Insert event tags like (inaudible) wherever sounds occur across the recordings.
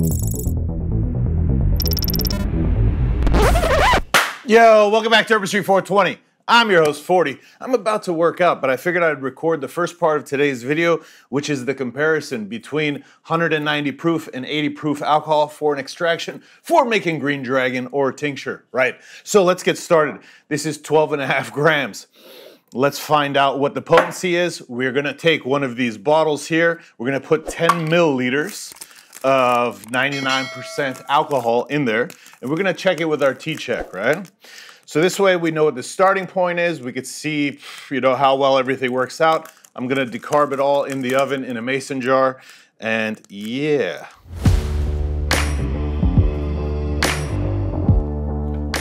Yo, welcome back to Herbistry 420. I'm your host, 40. I'm about to work out, but I figured I'd record the first part of today's video, which is the comparison between 190 proof and 80 proof alcohol for an extraction for making Green Dragon or tincture, right? So let's get started. This is 12 and a half grams. Let's find out what the potency is. We're gonna take one of these bottles here. We're gonna put 10 milliliters of 99% alcohol in there, and we're gonna check it with our T-check, right? So this way we know what the starting point is. We could see, you know, how well everything works out. I'm gonna decarb it all in the oven in a mason jar, and yeah.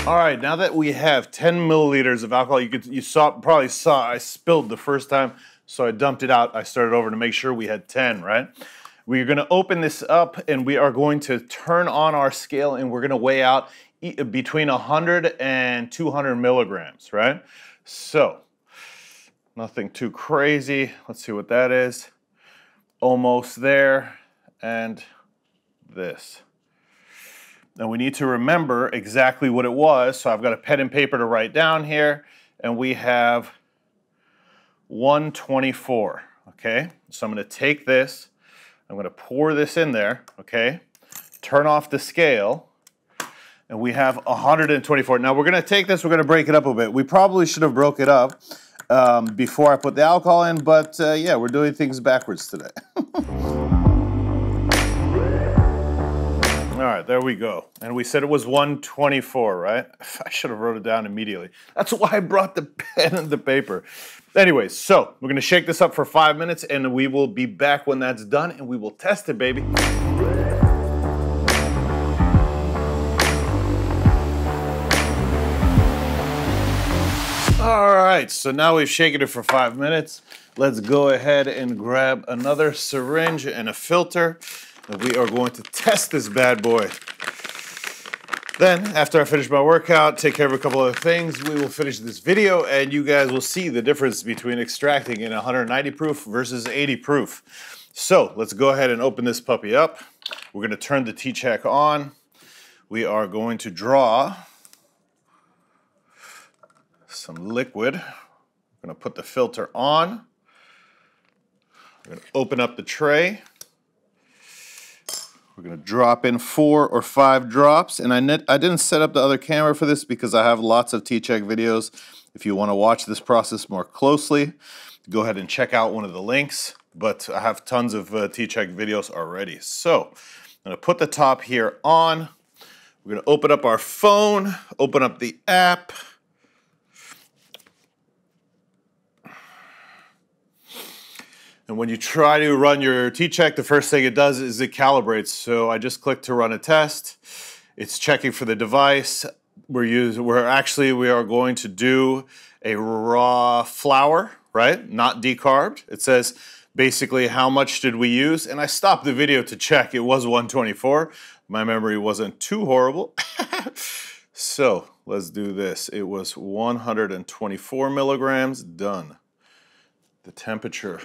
All right, now that we have 10 milliliters of alcohol, you could you saw probably saw I spilled the first time, so I dumped it out. I started over to make sure we had 10, right? We're gonna open this up and we are going to turn on our scale and we're gonna weigh out between 100 and 200 milligrams, right? So, nothing too crazy. Let's see what that is. Almost there, and this. Now we need to remember exactly what it was, so I've got a pen and paper to write down here, and we have 124, okay? So I'm gonna take this, I'm gonna pour this in there, okay? Turn off the scale, and we have 124. Now we're gonna take this, we're gonna break it up a bit. We probably should have broke it up um, before I put the alcohol in, but uh, yeah, we're doing things backwards today. (laughs) All right, there we go. And we said it was 124, right? (laughs) I should have wrote it down immediately. That's why I brought the (laughs) pen and the paper. Anyways, so we're gonna shake this up for five minutes and we will be back when that's done and we will test it, baby. All right, so now we've shaken it for five minutes. Let's go ahead and grab another syringe and a filter. And we are going to test this bad boy. Then, after I finish my workout, take care of a couple other things, we will finish this video and you guys will see the difference between extracting in 190 proof versus 80 proof. So, let's go ahead and open this puppy up. We're gonna turn the T-check on. We are going to draw some liquid. I'm gonna put the filter on. We're gonna open up the tray. We're gonna drop in four or five drops. And I, I didn't set up the other camera for this because I have lots of T-check videos. If you wanna watch this process more closely, go ahead and check out one of the links. But I have tons of uh, T-check videos already. So I'm gonna put the top here on. We're gonna open up our phone, open up the app. And when you try to run your T-check, the first thing it does is it calibrates. So I just click to run a test. It's checking for the device. We're using, we're actually, we are going to do a raw flower, right? Not decarbed. It says basically how much did we use? And I stopped the video to check. It was 124. My memory wasn't too horrible. (laughs) so let's do this. It was 124 milligrams, done. The temperature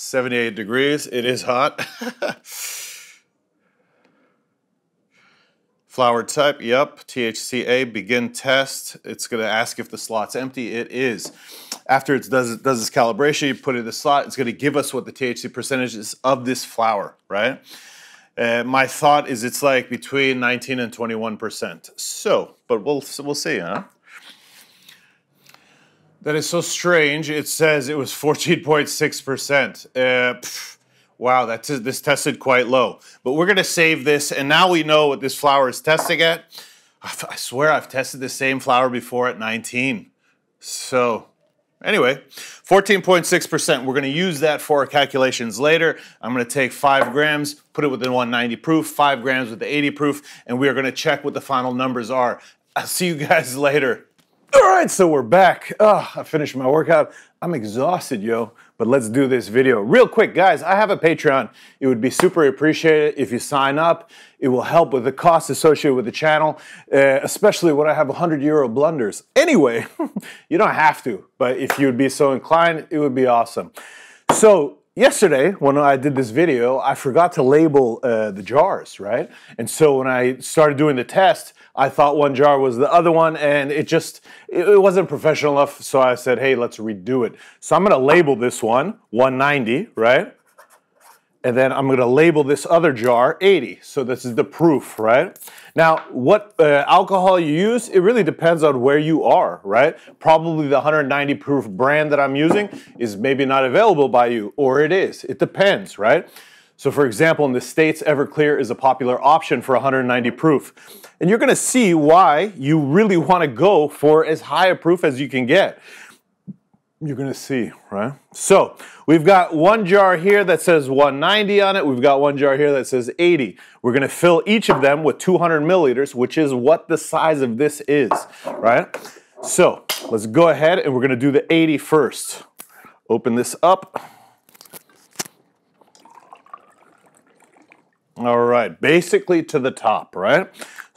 78 degrees. It is hot. (laughs) Flower type, yep. THCA, begin test. It's going to ask if the slot's empty. It is. After it does, does this calibration, you put it in the slot, it's going to give us what the THC percentage is of this flower, right? Uh, my thought is it's like between 19 and 21%. So, but we'll, we'll see, huh? That is so strange. It says it was 14.6%. Uh, wow, that's, this tested quite low. But we're going to save this, and now we know what this flower is testing at. I swear I've tested the same flower before at 19. So, anyway, 14.6%. We're going to use that for our calculations later. I'm going to take 5 grams, put it within 190 proof, 5 grams with the 80 proof, and we are going to check what the final numbers are. I'll see you guys (laughs) later. All right, so we're back. Oh, I finished my workout. I'm exhausted, yo, but let's do this video. Real quick, guys, I have a Patreon. It would be super appreciated if you sign up. It will help with the costs associated with the channel, uh, especially when I have 100 euro blunders. Anyway, (laughs) you don't have to, but if you would be so inclined, it would be awesome. So yesterday when I did this video, I forgot to label uh, the jars, right? And so when I started doing the test, I thought one jar was the other one and it just, it wasn't professional enough. So I said, hey, let's redo it. So I'm gonna label this one 190, right? And then I'm gonna label this other jar 80. So this is the proof, right? Now, what uh, alcohol you use, it really depends on where you are, right? Probably the 190 proof brand that I'm using is maybe not available by you, or it is. It depends, right? So for example, in the States, Everclear is a popular option for 190 proof. And you're gonna see why you really wanna go for as high a proof as you can get you're gonna see, right? So we've got one jar here that says 190 on it. We've got one jar here that says 80. We're gonna fill each of them with 200 milliliters, which is what the size of this is, right? So let's go ahead and we're gonna do the 80 first. Open this up. All right, basically to the top, right?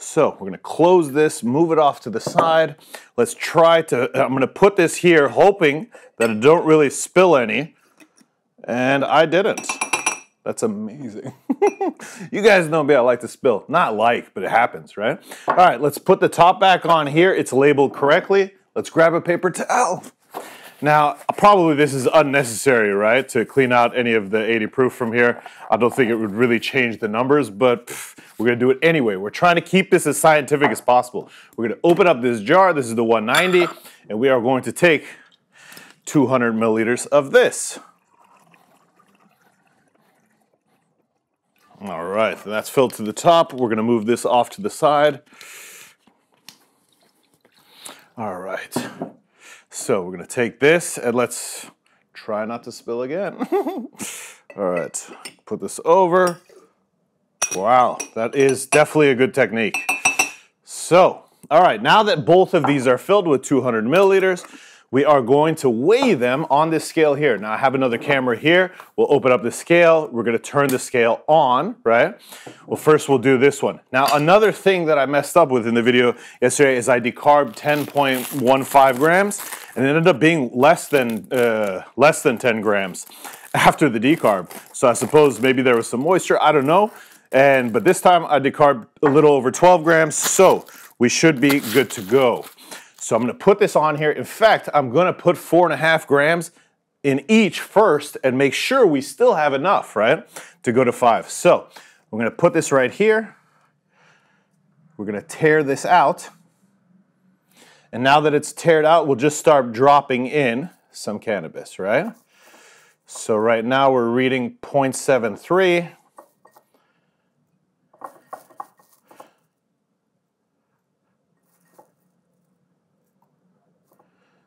So we're gonna close this, move it off to the side. Let's try to, I'm gonna put this here hoping that it don't really spill any. And I didn't. That's amazing. (laughs) you guys know me, I like to spill. Not like, but it happens, right? All right, let's put the top back on here. It's labeled correctly. Let's grab a paper towel. Now, probably this is unnecessary, right, to clean out any of the 80 proof from here. I don't think it would really change the numbers, but pff, we're gonna do it anyway. We're trying to keep this as scientific as possible. We're gonna open up this jar, this is the 190, and we are going to take 200 milliliters of this. All right, that's filled to the top. We're gonna move this off to the side. All right. So we're gonna take this and let's try not to spill again. (laughs) All right, put this over. Wow, that is definitely a good technique. So, all right, now that both of these are filled with 200 milliliters, we are going to weigh them on this scale here. Now I have another camera here. We'll open up the scale. We're gonna turn the scale on, right? Well, first we'll do this one. Now another thing that I messed up with in the video yesterday is I decarbed 10.15 grams and it ended up being less than, uh, less than 10 grams after the decarb. So I suppose maybe there was some moisture, I don't know. And, but this time I decarbed a little over 12 grams, so we should be good to go. So I'm gonna put this on here. In fact, I'm gonna put four and a half grams in each first and make sure we still have enough, right, to go to five. So we're gonna put this right here. We're gonna tear this out. And now that it's teared out, we'll just start dropping in some cannabis, right? So right now we're reading 0.73.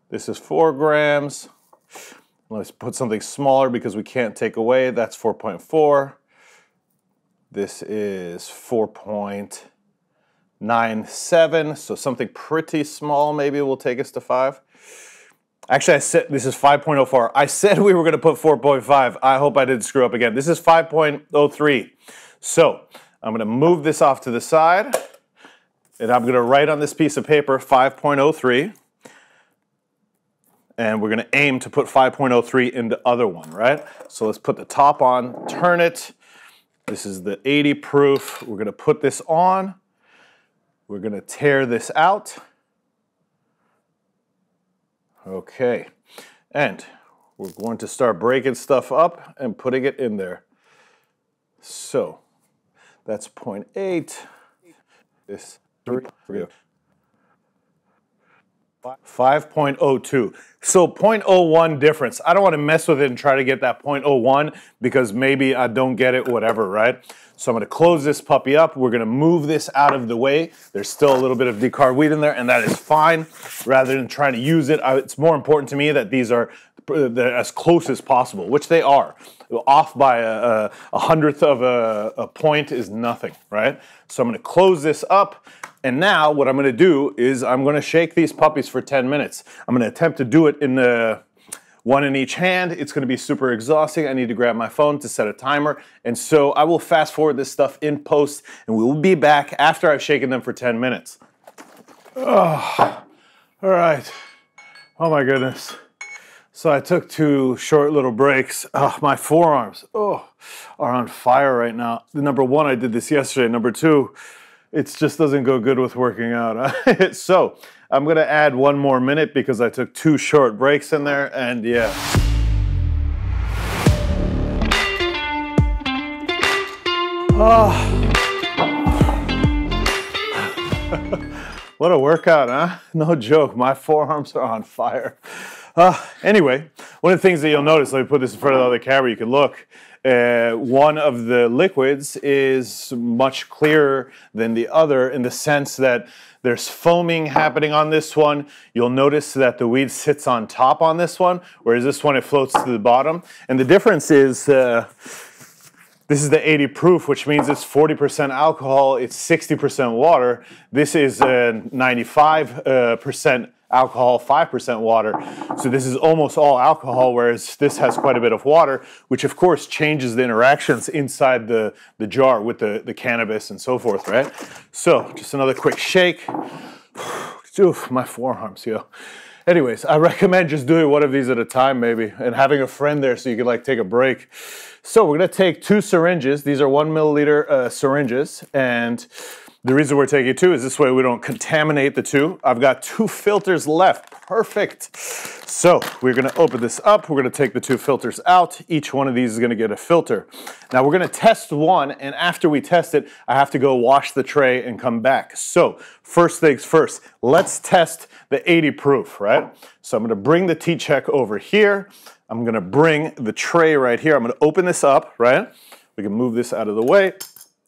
This is four grams. Let's put something smaller because we can't take away. That's 4.4. This is 4.97. So something pretty small maybe will take us to five. Actually, I said this is 5.04. I said we were going to put 4.5. I hope I didn't screw up again. This is 5.03. So I'm going to move this off to the side. And I'm going to write on this piece of paper 5.03 and we're gonna aim to put 5.03 in the other one, right? So let's put the top on, turn it. This is the 80 proof. We're gonna put this on. We're gonna tear this out. Okay, and we're going to start breaking stuff up and putting it in there. So that's 0.8. This three, 5.02. So 0.01 difference. I don't want to mess with it and try to get that 0.01 because maybe I don't get it, whatever, right? So I'm going to close this puppy up. We're going to move this out of the way. There's still a little bit of decarb weed in there, and that is fine. Rather than trying to use it, it's more important to me that these are uh, as close as possible, which they are. Off by a, a hundredth of a, a point is nothing, right? So I'm going to close this up. And now what I'm gonna do is I'm gonna shake these puppies for 10 minutes. I'm gonna attempt to do it in the one in each hand. It's gonna be super exhausting. I need to grab my phone to set a timer. And so I will fast forward this stuff in post and we will be back after I've shaken them for 10 minutes. Oh, all right. Oh my goodness. So I took two short little breaks. Oh, my forearms, oh, are on fire right now. Number one, I did this yesterday. Number two, it just doesn't go good with working out. (laughs) so I'm gonna add one more minute because I took two short breaks in there, and yeah. Oh. (laughs) what a workout, huh? No joke. My forearms are on fire. Uh, anyway, one of the things that you'll notice, let me put this in front of the other camera, you can look. Uh, one of the liquids is much clearer than the other in the sense that there's foaming happening on this one. You'll notice that the weed sits on top on this one, whereas this one, it floats to the bottom. And the difference is uh, this is the 80 proof, which means it's 40% alcohol, it's 60% water. This is 95% uh, alcohol, 5% water. So this is almost all alcohol, whereas this has quite a bit of water, which of course changes the interactions inside the, the jar with the, the cannabis and so forth, right? So just another quick shake. (sighs) Oof, my forearms, yo. Anyways, I recommend just doing one of these at a time maybe and having a friend there so you can like take a break. So we're gonna take two syringes. These are one milliliter uh, syringes and the reason we're taking two is this way we don't contaminate the two. I've got two filters left, perfect. So we're gonna open this up. We're gonna take the two filters out. Each one of these is gonna get a filter. Now we're gonna test one and after we test it, I have to go wash the tray and come back. So first things first, let's test the 80 proof, right? So I'm gonna bring the T-check over here. I'm gonna bring the tray right here. I'm gonna open this up, right? We can move this out of the way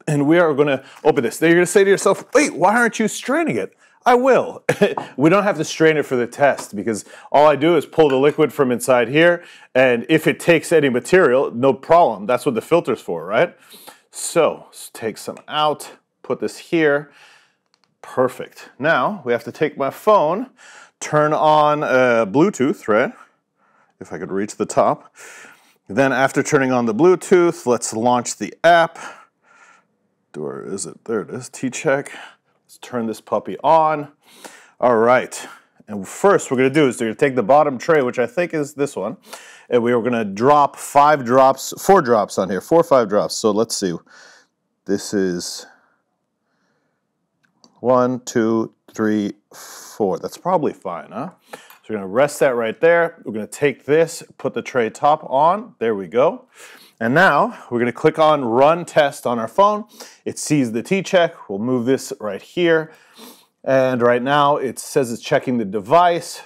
and we are going to open this. Then you're going to say to yourself, wait, why aren't you straining it? I will. (laughs) we don't have to strain it for the test because all I do is pull the liquid from inside here, and if it takes any material, no problem. That's what the filter's for, right? So take some out, put this here. Perfect. Now we have to take my phone, turn on uh, Bluetooth, right? If I could reach the top. Then after turning on the Bluetooth, let's launch the app where is it? There it is, T-check. Let's turn this puppy on. All right, and first we're gonna do is we're gonna take the bottom tray, which I think is this one, and we are gonna drop five drops, four drops on here, four or five drops. So let's see. This is one, two, three, four. That's probably fine, huh? So we're gonna rest that right there. We're gonna take this, put the tray top on. There we go. And now we're going to click on run test on our phone. It sees the T-check. We'll move this right here. And right now it says it's checking the device.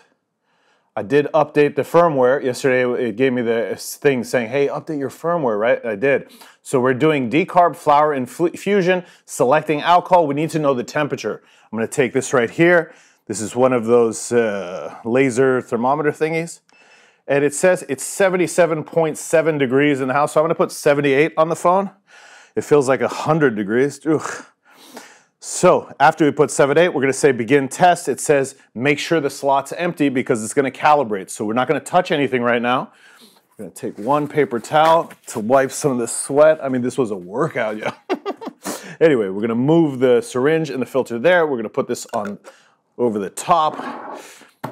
I did update the firmware. Yesterday it gave me the thing saying, hey, update your firmware, right? I did. So we're doing decarb flower infusion, selecting alcohol. We need to know the temperature. I'm gonna take this right here. This is one of those uh, laser thermometer thingies and it says it's 77.7 degrees in the house. So I'm gonna put 78 on the phone. It feels like 100 degrees. Ugh. So after we put 78, we're gonna say begin test. It says make sure the slot's empty because it's gonna calibrate. So we're not gonna touch anything right now. We're gonna take one paper towel to wipe some of the sweat. I mean, this was a workout, yeah. (laughs) anyway, we're gonna move the syringe and the filter there. We're gonna put this on over the top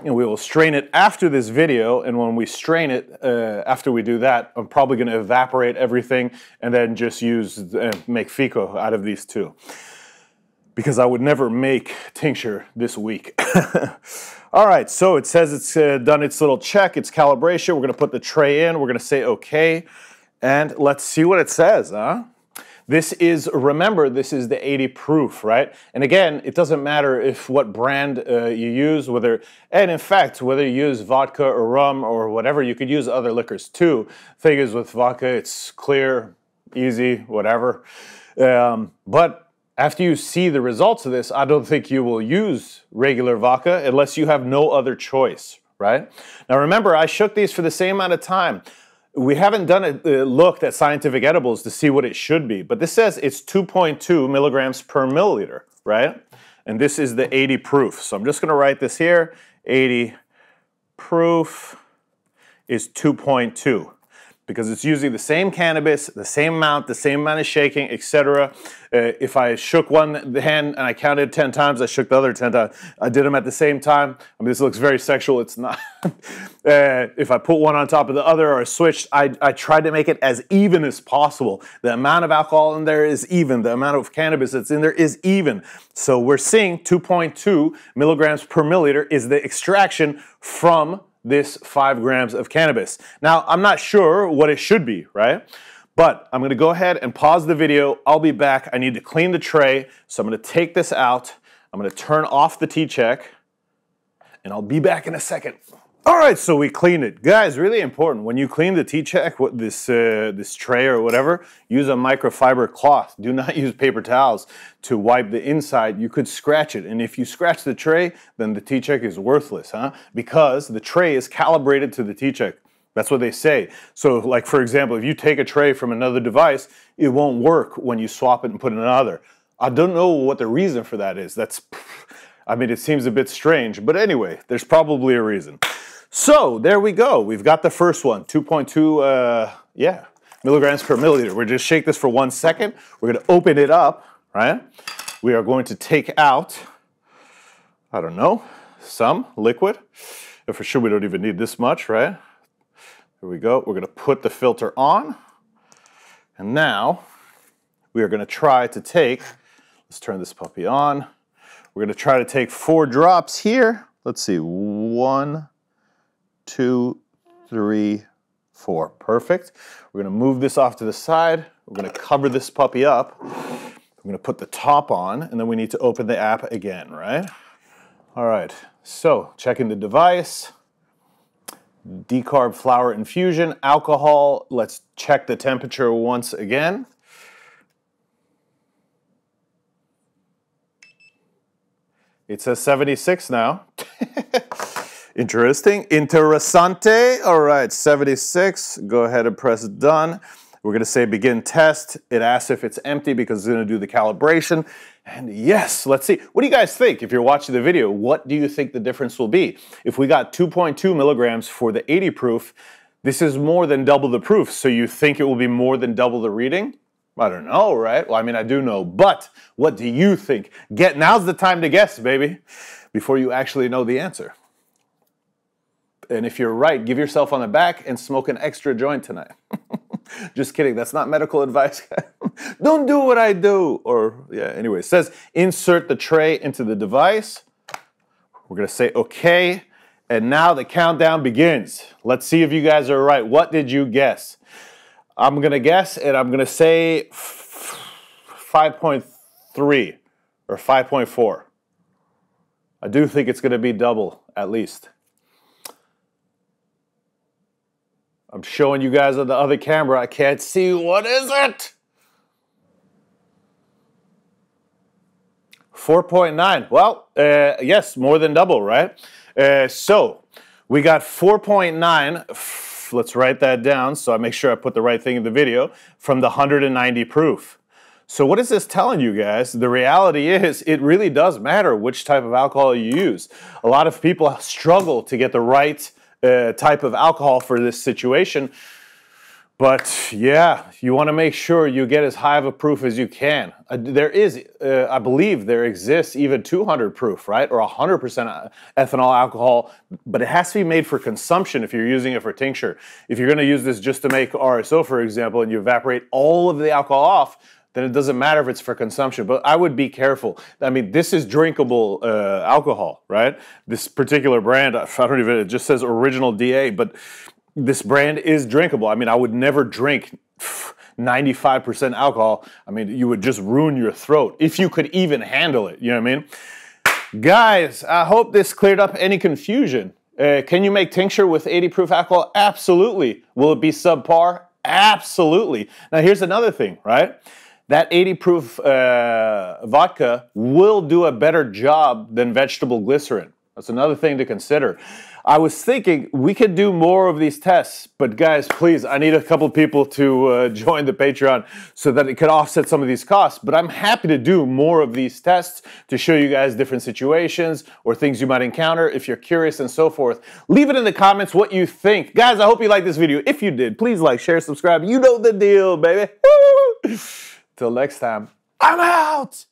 and we will strain it after this video. And when we strain it, uh, after we do that, I'm probably going to evaporate everything and then just use uh, make FECO out of these two. Because I would never make tincture this week. (laughs) All right, so it says it's uh, done its little check, its calibration. We're going to put the tray in. We're going to say OK. And let's see what it says, huh? This is, remember, this is the 80 proof, right? And again, it doesn't matter if what brand uh, you use, whether, and in fact, whether you use vodka or rum or whatever, you could use other liquors too. Thing is with vodka, it's clear, easy, whatever. Um, but after you see the results of this, I don't think you will use regular vodka unless you have no other choice, right? Now remember, I shook these for the same amount of time we haven't done a, uh, looked at scientific edibles to see what it should be, but this says it's 2.2 milligrams per milliliter, right? And this is the 80 proof. So I'm just going to write this here. 80 proof is 2.2. because it's using the same cannabis, the same amount, the same amount of shaking, etc. Uh, if I shook one hand and I counted 10 times, I shook the other 10 times. I did them at the same time. I mean, this looks very sexual. It's not. (laughs) uh, if I put one on top of the other or switched, I, I tried to make it as even as possible. The amount of alcohol in there is even. The amount of cannabis that's in there is even. So we're seeing 2.2 milligrams per milliliter is the extraction from this five grams of cannabis. Now, I'm not sure what it should be, right? But I'm gonna go ahead and pause the video. I'll be back. I need to clean the tray. So I'm gonna take this out. I'm gonna turn off the T-check and I'll be back in a second. All right, so we cleaned it. Guys, really important. When you clean the T-check, this, uh, this tray or whatever, use a microfiber cloth. Do not (laughs) use paper towels to wipe the inside. You could scratch it. And if you scratch the tray, then the T-check is worthless, huh? Because the tray is calibrated to the T-check. That's what they say. So, like for example, if you take a tray from another device, it won't work when you swap it and put in another. I don't know what the reason for that is. That's, (laughs) I mean, it seems a bit strange, but anyway, there's probably a reason. So there we go. We've got the first one, 2.2, uh, yeah, milligrams per milliliter. We're just shake this for one second. We're going to open it up, right? We are going to take out, I don't know, some liquid. And for sure, we don't even need this much, right? Here we go. We're going to put the filter on. And now we are going to try to take, let's turn this puppy on. We're going to try to take four drops here. Let's see, one, two, three, four. Perfect. We're to move this off to the side. We're to cover this puppy up. I'm going to put the top on, and then we need to open the app again, right? All right, so checking the device decarb flower infusion, alcohol. Let's check the temperature once again. It says 76 now. (laughs) Interesting. Interessante. All right, 76. Go ahead and press done. We're going to say begin test. It asks if it's empty because it's going to do the calibration. And yes, let's see. What do you guys think? If you're watching the video, what do you think the difference will be? If we got 2.2 milligrams for the 80 proof, this is more than double the proof. So you think it will be more than double the reading? I don't know, right? Well, I mean, I do know, but what do you think? Get now's the time to guess, baby, before you actually know the answer. And if you're right, give yourself on the back and smoke an extra joint tonight. (laughs) Just kidding. That's not medical (laughs) advice. Don't do what I do. Or, yeah, anyway, it says insert the tray into the device. We're to say okay. And now the countdown begins. Let's see if you guys are right. What did you guess? I'm to guess and I'm to say 5.3 or 5.4. I do think it's to be double at least. I'm showing you guys on the other camera. I can't see. What is it? 4.9. Well, uh, yes, more than double, right? Uh, so we got 4.9. Let's write that down so I make sure I put the right thing in the video from the 190 proof. So what is this telling you guys? The reality is it really does matter which type of alcohol you use. A lot of people struggle to get the right uh, type of alcohol for this situation. But yeah, you want to make sure you get as high of a proof as you can. Uh, there is, uh, I believe, there exists even 200 proof, right, or 100% ethanol alcohol, but it has to be made for consumption if you're using it for tincture. If you're going to use this just to make RSO, for example, and you evaporate all of the alcohol off, then it doesn't matter if it's for consumption. But I would be careful. I mean, this is drinkable uh, alcohol, right? This particular brand, I don't even, it just says original DA, but this brand is drinkable. I mean, I would never drink 95% alcohol. I mean, you would just ruin your throat if you could even handle it. You know what I mean? Guys, I hope this cleared up any confusion. Uh, can you make tincture with 80 proof alcohol? Absolutely. Will it be subpar? Absolutely. Now, here's another thing, right? That 80 proof uh, vodka will do a better job than vegetable glycerin. That's another thing to consider. I was thinking we could do more of these tests, but guys, please, I need a couple people to uh, join the Patreon so that it could offset some of these costs. But I'm happy to do more of these tests to show you guys different situations or things you might encounter if you're curious and so forth. Leave it in the comments what you think. Guys, I hope you liked this video. If you did, please like, share, subscribe. You know the deal, baby. Till next time, I'm out.